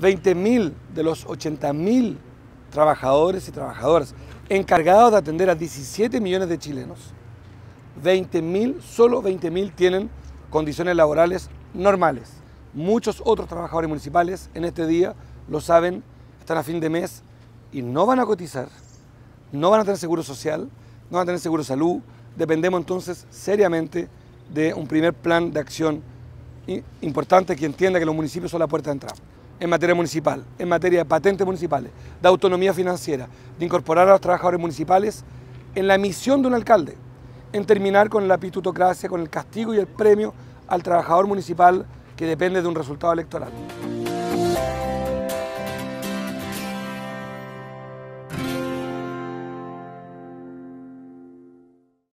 20.000 de los 80.000 trabajadores y trabajadoras encargados de atender a 17 millones de chilenos, 20.000, solo 20.000 tienen condiciones laborales normales. Muchos otros trabajadores municipales en este día lo saben, están a fin de mes y no van a cotizar, no van a tener seguro social, no van a tener seguro salud. Dependemos entonces seriamente de un primer plan de acción importante que entienda que los municipios son la puerta de entrada en materia municipal, en materia de patentes municipales, de autonomía financiera, de incorporar a los trabajadores municipales en la misión de un alcalde, en terminar con la pitutocracia, con el castigo y el premio al trabajador municipal que depende de un resultado electoral.